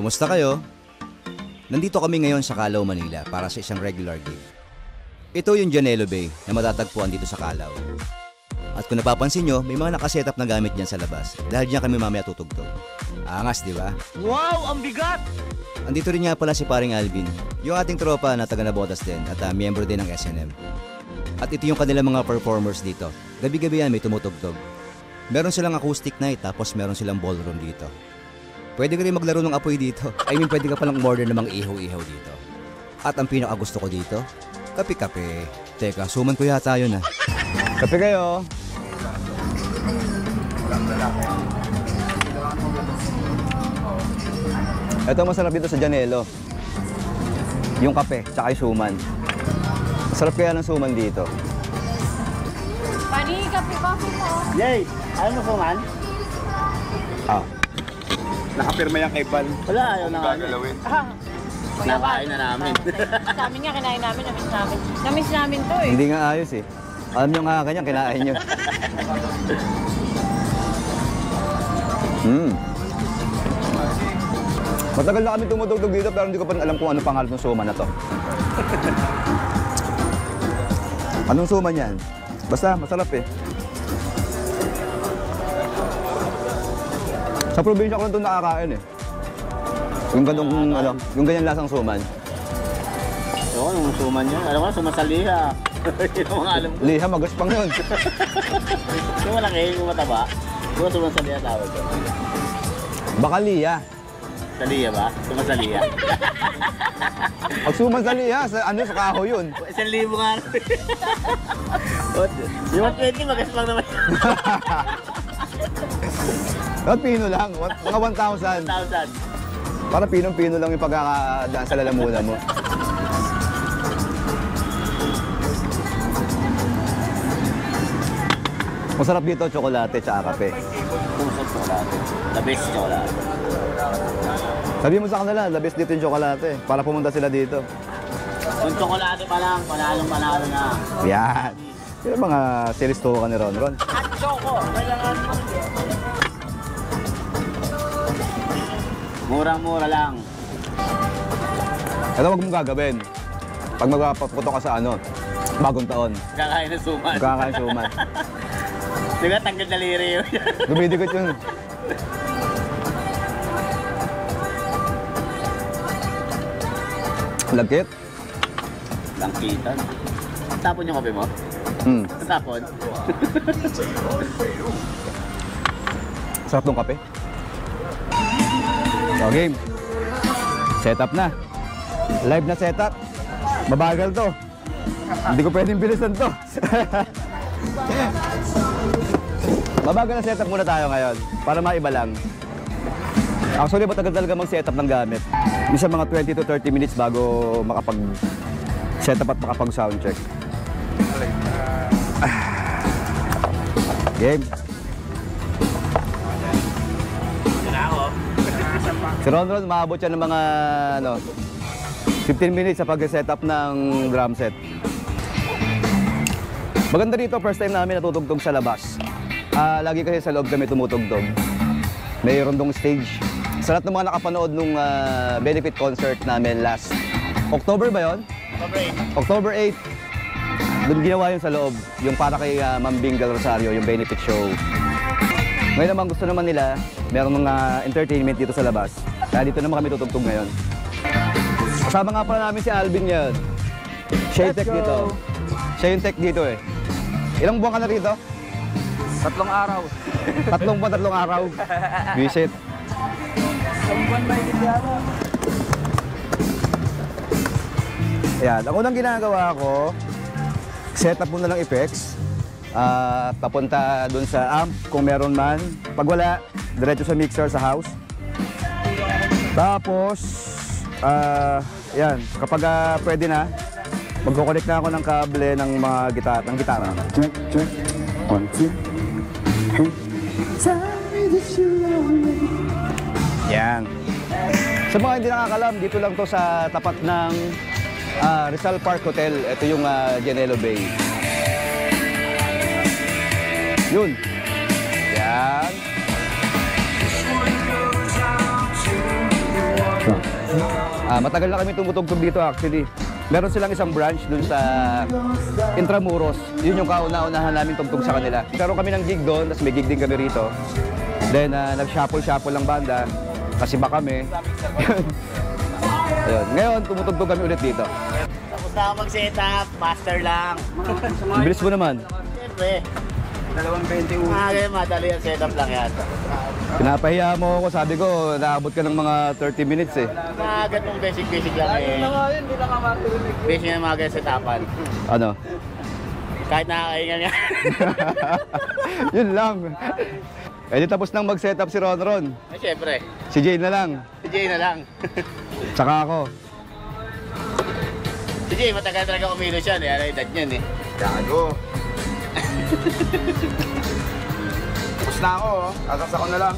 Kumusta kayo? Nandito kami ngayon sa Calao, Manila para sa isang regular gig. Ito yung Janelo Bay na matatagpuan dito sa Calao. At kung napapansin nyo, may mga nakasetup na gamit dyan sa labas dahil diyan kami mamaya tutugtog. Angas, di ba? Wow, ang bigat! Andito rin nga pala si paring Alvin, yung ating tropa na taga Nabotas din at uh, miyembro din ng SNM. At ito yung kanilang mga performers dito. Gabi-gabi yan may tumutugtog. Meron silang acoustic night tapos meron silang ballroom dito. Pwede ka rin maglaro ng apoy dito. I mean, pwede ka palang umorder ng mga ihaw-ihaw dito. At ang pinakagusto ko dito, kape-kape. Teka, suman ko yata yun ah. Kape kayo. Ito masarap dito sa Janelo. Yung kape, tsaka yung suman. Masarap kaya ng suman dito. Pani, kape coffee mo. Yay! Ayaw mo kuman? Ah, Nakapirma yan kay Val. Wala, ayaw na nga. Gagalawin. Ah, Nakain na namin. sa amin nga, kinain namin, namiss namin. Namiss namin to eh. hindi nga ayos eh. Alam nyo nga kanya, kinain nyo. Hmm. Matagal na kami tumutugtog dito pero hindi ko pa rin alam kung ano pangalan ng suman na to. Anong suman yan? Basta, masarap eh. Sa probinsya ko lang ito nakakain eh. Yung ganong, ano, yung ganyan lasang suman. Oo, yung suman yun. Alam ko na, sumasaliha. Yun ang mga alam ko. Liha, magaspang yun. Yung malaki, yung mataba. Yung sumasaliha tawag ko. Baka liya. Saliha ba? Sumasaliha. Pag suman sa liha, sa, ano, sa kahoy yun. Isang libo nga. yung 120, magaspang naman. At pino lang, mga 1,000. 1,000. Para pinong-pino lang yung pagkakadaan sa lalamunan mo. Masarap dito, tsokolate tsaka kape. Pumusok chocolate. The best chocolate. Sabi mo sa kanila, the best dito yung tsokolate. Para pumunta sila dito. Yung chocolate pa lang, panalong panalo na. Yan. Yung mga sales to ka ni Ron Ron. At choco. Kailangan mo. Murang-mura lang. Ito wag mong gagawin. Pag magpapaputo ka sa ano, bagong taon, Kakain ng suman. magkakain suman. Di ba tanggal daliri yun? Dumidikot yun. Lagkit? Langkitan. Tapon yung kape mo? Hmm. Tapon? Sarap ng kape. So, game. Setup na. Live na setup. Mabagal to. Hindi ko pwedeng bilisan to. Mabagal na setup muna tayo ngayon para maiba lang. Actually, matagal talaga mag-setup ng gamit. Minsan mga 20 to 30 minutes bago makapag setup at makapag soundcheck. Game. Si Ron Ron, maabot siya ng mga ano, 15 minutes sa pag-setup ng drum set. Maganda dito, first time namin natutugtog sa labas. Ah, lagi kasi sa loob kami tumutugtog. Mayroon dong stage. Sa lahat ng mga nakapanood nung ah, benefit concert namin last October ba yon? October 8. Doon ginawa yun sa loob, yung para kay uh, Ma'am Bing Del Rosario, yung benefit show. Ngayon naman gusto naman nila, meron mga entertainment dito sa labas. Kaya dito naman kami tutugtog ngayon. Kasama nga pala namin si Alvin ngayon. Siya yung tech dito. Siya yung tech dito eh. Ilang buwan ka na rito? Tatlong araw. Tatlong buwan, tatlong araw. Visit. Ayan, ang unang ginagawa ko, set up muna ng effects. Ah, papunta dun sa amp kung meron man. Pag wala, diretso sa mixer sa house. Tapos, ah, yan, kapag ah, pwede na, magkoconnect na ako ng kable ng mga gitara, ng gitara. Check, check. One, two. Yan. Sa mga hindi nakakalam, dito lang to sa tapat ng ah, Rizal Park Hotel. Ito yung ah, Janelo Bay. Yun. Yan. Ah, matagal na kami tumutugtog dito actually. Meron silang isang branch dun sa Intramuros. Yun yung kauna-unahan namin tugtog sa kanila. Karoon kami ng gig doon, tapos may gig din kami rito. Then ah, nag-shuffle-shuffle lang banda. Kasi ba kami. Ayun. Ngayon, tumutugtog kami ulit dito. Tapos na ako mag-setup, master lang. Ang bilis mo naman. Siyempre, Dalawang 21. mga ganyan, madali ang setup lang yan. Pinapahiya mo ako. Sabi ko, naabot ka ng mga 30 minutes eh. Mga ganong basic-basic lang eh. Basic na mga ganyan setapan. Ano? Kahit nakakaingan nga. Yun lang. Eh di tapos nang mag-setup si Ron Ron. Ay, siyempre, Si Jay na lang. si Jay na lang. Tsaka ako. si Jay, matagal talaga kumilos yan eh. Ano yung edad niyan eh. Gago. Tapos na ako, oh. Akas ako na lang.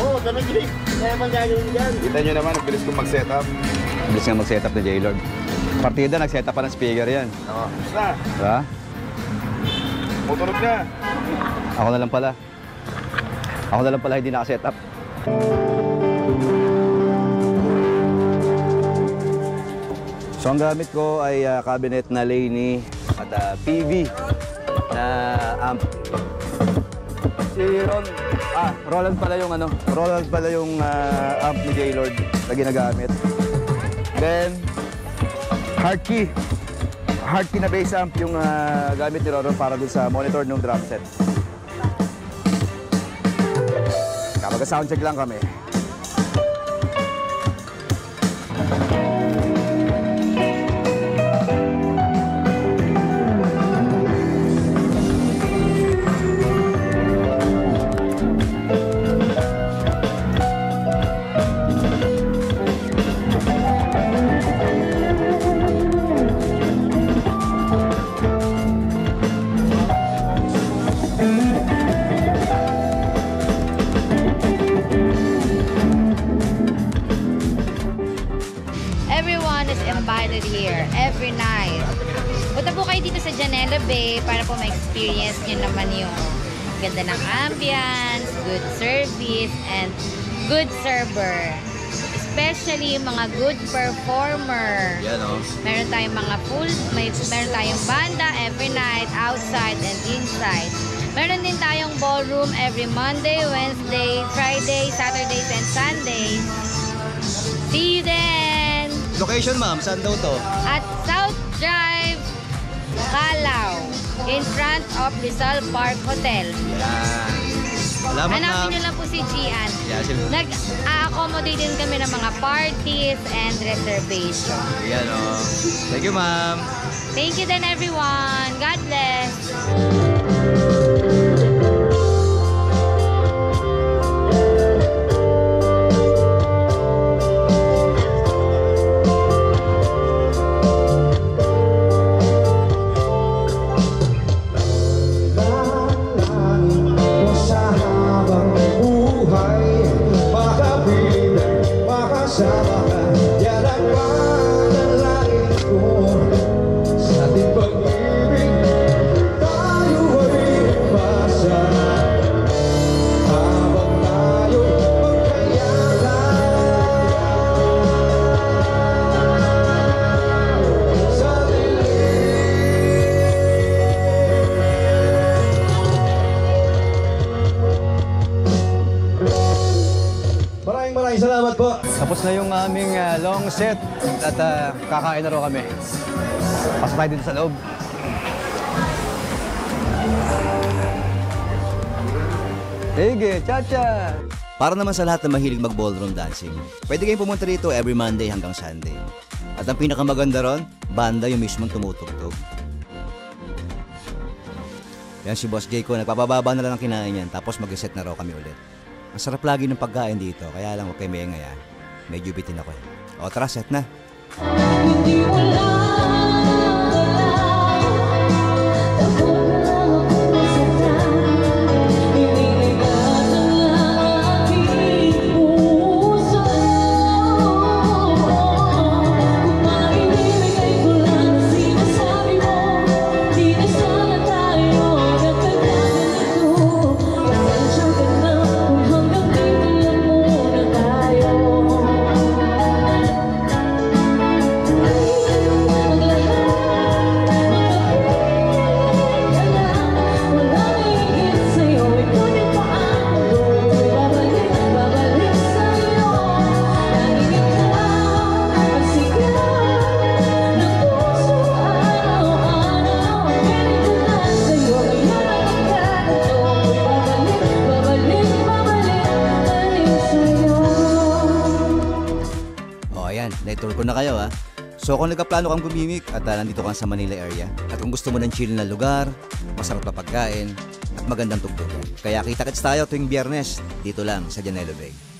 Oo, oh, ganun Jay. Kaya man gagawin dyan. Kita nyo naman, ang bilis kong mag-setup. Bilis nga mag-setup ni J-Lord. Partida, nag-setup pa ng speaker yan. Oo. Tapos na. Diba? Tutunog na. Ako na lang pala. Ako na lang pala hindi naka-setup. So ang gamit ko ay ah, cabinet na Laney at ah, PV na amp. Si Ron, ah, Roland pala yung ano, Roland pala yung ah, amp ni J-Lord na ginagamit. Then, hardkey. Hardkey na bass amp yung ah, gamit ni Roron para dun sa monitor ng drum set. Kapag soundcheck lang kami. Ma-experience nyo naman yung ganda ng ambience, good service, and good server. Especially mga good performer. Yan o. Meron tayong mga full, may, meron tayong banda every night, outside and inside. Meron din tayong ballroom every Monday, Wednesday, Friday, Saturdays, and Sundays. See you then! Location ma'am, saan daw to? At South in front of Rizal Park Hotel. Yan. Salamat Hanapin niyo lang po si Gian. Sila. Nag-accommodate din kami ng mga parties and reservation. Yan o. Thank you ma'am. Thank you then everyone. God bless. Na yung aming ah, long set at ah, kakain na raw kami. Pasok tayo dito sa loob. Sige, cha-cha! Para naman sa lahat na mahilig mag-ballroom dancing, pwede kayong pumunta rito every Monday hanggang Sunday. At ang pinakamaganda ron, banda yung mismong tumutugtog. Yan si Boss Jay ko, nagpapababa na lang ang kinain niyan, tapos mag-set na raw kami ulit. Ang sarap lagi ng pagkain dito, kaya lang huwag kayo may ngaya. Medyo bitin ako eh. O tara, set na. Hindi mo ko na kayo ha. So kung nagkaplano kang gumimik at ah, nandito ka sa Manila area at kung gusto mo ng chill na lugar, masarap na pagkain at magandang tugtugan. Kaya kita-kits tayo tuwing biyernes dito lang sa Janelo Bay.